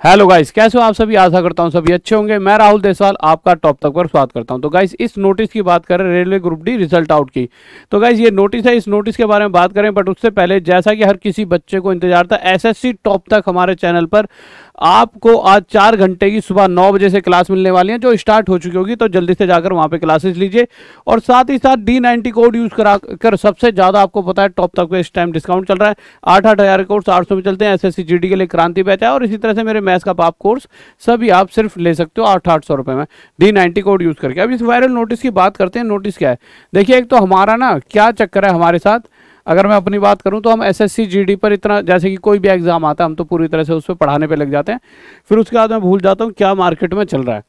Hello guys कैसे हो आप सभी? आशा करता हूँ सभी अच्छे होंगे। मैं राहुल देसवाल आपका टॉप तक पर स्वागत करता हूँ। तो गाइस इस नोटिस की बात करें railway group D result out की। तो गाइस ये नोटिस है, इस नोटिस के बारे में बात करें बट उससे पहले जैसा कि हर किसी बच्चे को इंतज़ार था एसएससी टॉप तक हमारे चैनल पर आपको आज चार घंटे की सुबह नौ बजे से क्लास मिलने वाली है, जो स्टार्ट हो चुकी होगी। तो जल्दी से जाकर वहाँ पर क्लासेस लीजिए। और साथ ही साथ डी कोड यूज़ करा कर सबसे ज़्यादा आपको पता है टॉप तक पे इस टाइम डिस्काउंट चल रहा है। आठ आठ हज़ार कोर्स आठ सौ में चलते हैं। एस एस के लिए क्रांति बैच है और इसी तरह से मेरे मैथ्स का पाप कोर्स, सभी आप सिर्फ़ ले सकते हो आठ आठ सौ रुपये में। डी नाइनटी कोड यूज़ करके। अब इस वायरल नोटिस की बात करते हैं नोटिस क्या है? देखिए, एक तो हमारा ना क्या चक्कर है हमारे साथ? अगर मैं अपनी बात करूँ तो हम एस एस पर इतना, जैसे कि कोई भी एग्ज़ाम आता है, हम तो पूरी तरह से उस पर पढ़ाने पर लग जाते हैं। फिर उसके बाद मैं भूल जाता हूँ क्या मार्केट में चल रहा है।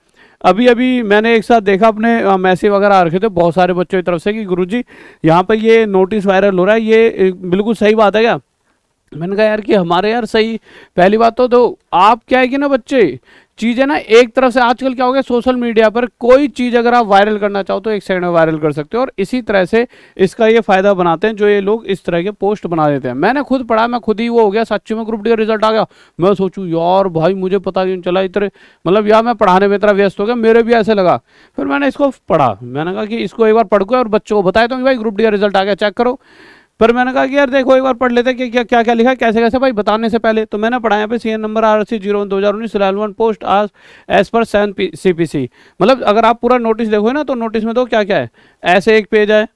अभी अभी मैंने एक साथ देखा अपने मैसेज वगैरह आ रखे थे बहुत सारे बच्चों की तरफ़ से कि गुरुजी, यहाँ पर ये नोटिस वायरल हो रहा है, ये बिल्कुल सही बात है क्या? मैंने कहा यार कि हमारे यार सही पहली बात तो, तो आप क्या है कि ना बच्चे चीज़ें ना एक तरफ़ से आजकल क्या हो गया सोशल मीडिया पर कोई चीज़ अगर आप वायरल करना चाहो तो एक सेकंड में वायरल कर सकते हो और इसी तरह से इसका ये फ़ायदा बनाते हैं जो ये लोग इस तरह के पोस्ट बना देते हैं। मैंने खुद पढ़ा मैं खुद ही वो हो गया सच्ची में ग्रुप डी का रिज़ल्ट आ गया। मैं सोचूँ यार भाई मुझे पता नहीं चला इतने मतलब यार मैं पढ़ाने में इतना व्यस्त हो गया मेरे भी ऐसे लगा। फिर मैंने इसको पढ़ा मैंने कहा कि इसको एक बार पढ़ और बच्चों को बताया तो भाई ग्रुप डी का रिज़ल्ट आ गया चेक करो। पर मैंने कहा कि यार देखो, एक बार पढ़ लेते कि क्या क्या क्या लिखा कैसे कैसे? भाई बताने से पहले तो मैंने पढ़ा यहाँ पे C N number R C zero दो हज़ार उन्नीस वन पोस्ट आज as per seven C P C मतलब अगर आप पूरा नोटिस देखो ना तो नोटिस में दो क्या क्या है? ऐसे एक पेज है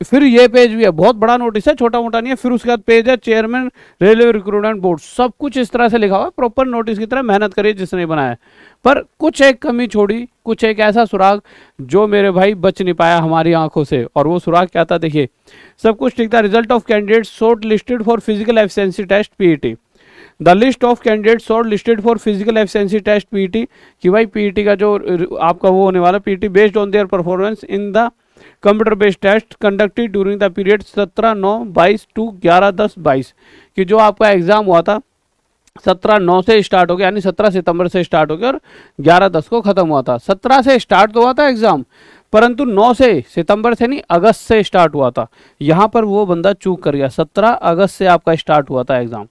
फिर ये पेज भी है, बहुत बड़ा नोटिस है, छोटा मोटा नहीं है, फिर उसके बाद पेज है चेयरमैन रेलवे रिक्रूटमेंट बोर्ड सब कुछ इस तरह से लिखा हुआ है प्रॉपर नोटिस की तरह मेहनत करिए जिसने बनाया पर कुछ एक कमी छोड़ी, कुछ एक ऐसा सुराग जो मेरे भाई बच नहीं पाया हमारी आँखों से, और वो सुराग क्या था देखिए, सब कुछ ठीक था result of candidate shortlisted for physical efficiency test PET the list of candidate shortlisted for physical efficiency test PET कि भाई पीईटी का जो आपका वो होने वाला PET based on their performance in the computer based test conducted during the period सत्रह नौ बाईस टू ग्यारह दस बाईस, कि जो आपका एग्ज़ाम हुआ था, सत्रह नौ से स्टार्ट हो गया, यानी सत्रह सितंबर से स्टार्ट हो गया और ग्यारह दस को खत्म हुआ था। सत्रह से स्टार्ट तो हुआ था एग्ज़ाम, परंतु 9 से सितंबर से नहीं, अगस्त से स्टार्ट हुआ था। यहाँ पर वो बंदा चूक कर गया। 17 अगस्त से आपका स्टार्ट हुआ था एग्ज़ाम।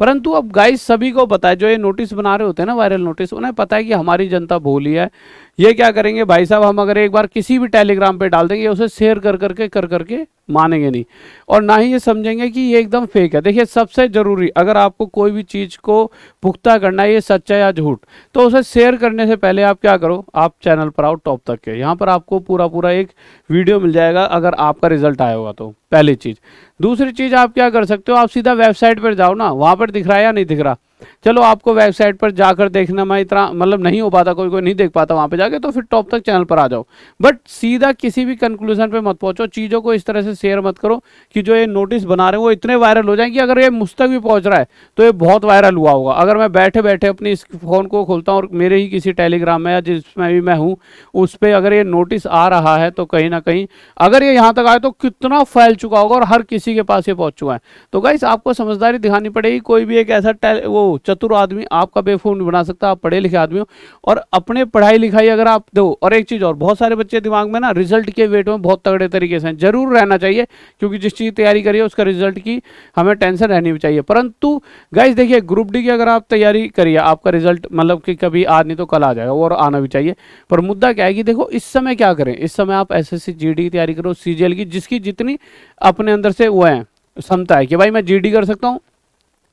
परंतु अब गाइस सभी को पता है, जो ये नोटिस बना रहे होते हैं ना वायरल नोटिस उन्हें पता है कि हमारी जनता भोली है ये क्या करेंगे? भाई साहब, हम अगर एक बार किसी भी टेलीग्राम पे डाल देंगे, उसे शेयर कर करके कर करके मानेंगे नहीं। और ना ही ये समझेंगे कि ये एकदम फेक है। देखिए, सबसे ज़रूरी, अगर आपको कोई भी चीज़ को पुख्ता करना है, ये सच्चा या झूठ तो उसे शेयर करने से पहले आप क्या करो, आप चैनल पर आओ टॉप तक के। यहाँ पर आपको पूरा पूरा एक वीडियो मिल जाएगा, अगर आपका रिज़ल्ट आया होगा तो पहली चीज़। दूसरी चीज़ आप क्या कर सकते हो, आप सीधा वेबसाइट पर जाओ ना, वहाँ पर दिख रहा है या नहीं दिख रहा? चलो आपको वेबसाइट पर जाकर देखना मैं इतना मतलब नहीं हो पाता, कोई कोई नहीं देख पाता वहाँ पे जाके तो फिर टॉप तक चैनल पर आ जाओ। बट सीधा किसी भी कंक्लूजन पे मत पहुंचो, चीज़ों को इस तरह से शेयर मत करो कि जो ये नोटिस बना रहे हैं वो इतने वायरल हो जाए कि अगर ये मुझ तक भी पहुँच रहा है तो ये बहुत वायरल हुआ होगा। अगर मैं बैठे बैठे अपनी इस फ़ोन को खोलता हूँ और मेरे ही किसी टेलीग्राम में या जिसमें भी मैं हूँ, उस पर अगर ये नोटिस आ रहा है तो कहीं ना कहीं अगर ये यहाँ तक आए तो कितना फैल चुका होगा और हर किसी के पास ये पहुँच चुका है। तो गाइस आपको समझदारी दिखानी पड़ेगी, कोई भी एक ऐसा वो चतुर आदमी आपका बेवकूफ़ नहीं बना सकता आप पढ़े लिखे आदमी हो। और अपने पढ़ाई लिखाई अगर आप दो, और एक चीज़ और, बहुत सारे बच्चे दिमाग में ना रिज़ल्ट के वेट में बहुत तगड़े तरीके से ज़रूर रहना चाहिए, क्योंकि जिस चीज़ तैयारी करिए, उसका रिज़ल्ट की हमें टेंशन रहनी भी चाहिए। परंतु गाइज़ देखिए ग्रुप डी की अगर आप तैयारी करिए, आपका रिज़ल्ट मतलब कि कभी आज नहीं तो कल आ जाएगा, और आना भी चाहिए। पर मुद्दा क्या है कि देखो, इस समय क्या करें? इस समय आप एस एस की तैयारी करो सी की, जिसकी जितनी अपने अंदर से वो है क्षमता है कि भाई मैं जीडी कर सकता हूँ,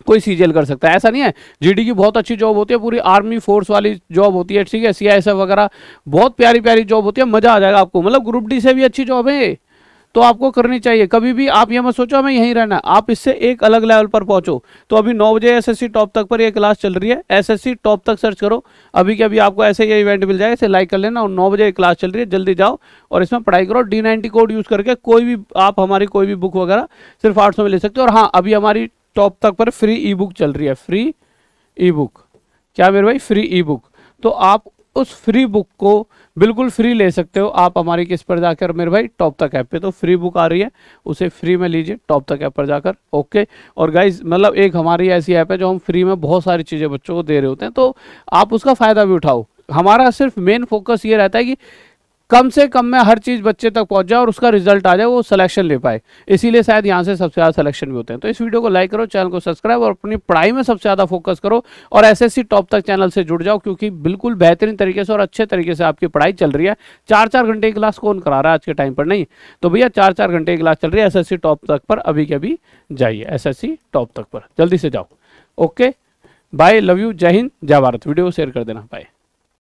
कोई सीजीएल कर सकता है। ऐसा नहीं है जीडी की बहुत अच्छी जॉब होती है, पूरी आर्मी फोर्स वाली जॉब होती है, ठीक है सीआईएसएफ वगैरह, बहुत प्यारी प्यारी जॉब होती है, मज़ा आ जाएगा आपको। मतलब ग्रुप डी से भी अच्छी जॉब है तो आपको करनी चाहिए। कभी भी आप ये मत सोचो, हमें यहीं रहना आप इससे एक अलग लेवल पर पहुंचो। तो अभी नौ बजे एसएससी टॉप तक पर ये क्लास चल रही है। एसएससी टॉप तक सर्च करो। अभी के अभी आपको ऐसे ये इवेंट मिल जाएगा, इसे लाइक कर लेना और नौ बजे क्लास चल रही है। जल्दी जाओ और इसमें पढ़ाई करो। डी कोड यूज़ करके कोई भी, आप हमारी कोई भी बुक वगैरह सिर्फ़ आठ में ले सकते हो। और हाँ अभी हमारी टॉप तक पर फ्री ई बुक चल रही है। फ्री ई बुक क्या मेरे भाई? फ्री ई बुक तो आप उस फ्री बुक को बिल्कुल फ्री ले सकते हो। आप हमारी किस पर जाकर, मेरे भाई टॉप तक ऐप पे। तो फ्री बुक आ रही है, उसे फ्री में लीजिए टॉप तक ऐप पर जाकर। ओके और गाइज़ मतलब एक हमारी ऐसी ऐप है जो हम फ्री में बहुत सारी चीज़ें बच्चों को दे रहे होते हैं। तो आप उसका फ़ायदा भी उठाओ। हमारा सिर्फ़ मेन फोकस ये रहता है कि कम से कम में हर चीज़ बच्चे तक पहुँच जाए और उसका रिज़ल्ट आ जाए, वो सिलेक्शन ले पाए। इसीलिए शायद यहाँ से सबसे ज़्यादा सिलेक्शन भी होते हैं। तो इस वीडियो को लाइक करो चैनल को सब्सक्राइब और अपनी पढ़ाई में सबसे ज़्यादा फोकस करो और एसएससी टॉप तक चैनल से जुड़ जाओ क्योंकि बिल्कुल बेहतरीन तरीके से और अच्छे तरीके से आपकी पढ़ाई चल रही है। चार चार घंटे की क्लास कौन करा रहा है आज के टाइम पर? नहीं। तो भैया चार चार घंटे की क्लास चल रही है एसएससी टॉप तक पर। अभी के अभी जाइए एसएससी टॉप तक पर। जल्दी से जाओ। ओके बाय लव यू जय हिंद, जय भारत। वीडियो शेयर कर देना। बाय